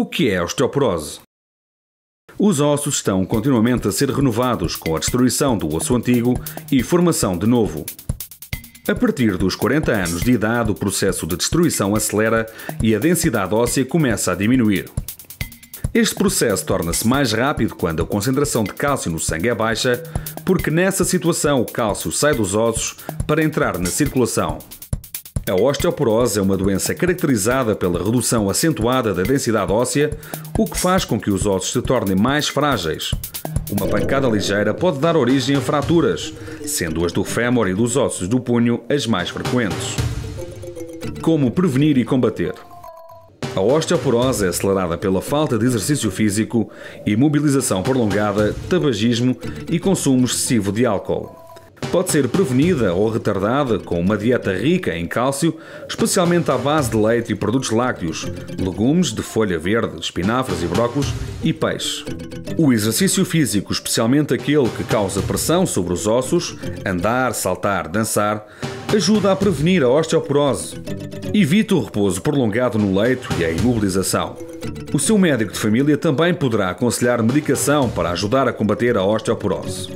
O que é osteoporose? Os ossos estão continuamente a ser renovados com a destruição do osso antigo e formação de novo. A partir dos 40 anos de idade, o processo de destruição acelera e a densidade óssea começa a diminuir. Este processo torna-se mais rápido quando a concentração de cálcio no sangue é baixa, porque nessa situação o cálcio sai dos ossos para entrar na circulação. A osteoporose é uma doença caracterizada pela redução acentuada da densidade óssea, o que faz com que os ossos se tornem mais frágeis. Uma pancada ligeira pode dar origem a fraturas, sendo as do fémur e dos ossos do punho as mais frequentes. Como prevenir e combater? A osteoporose é acelerada pela falta de exercício físico, imobilização prolongada, tabagismo e consumo excessivo de álcool. Pode ser prevenida ou retardada com uma dieta rica em cálcio, especialmente à base de leite e produtos lácteos, legumes de folha verde, espinafres e brócolos e peixe. O exercício físico, especialmente aquele que causa pressão sobre os ossos, andar, saltar, dançar, ajuda a prevenir a osteoporose. Evite o repouso prolongado no leito e a imobilização. O seu médico de família também poderá aconselhar medicação para ajudar a combater a osteoporose.